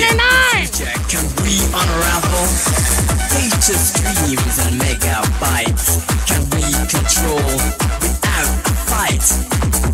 Jack can we unravel? They just dreams and megabytes. Can we control?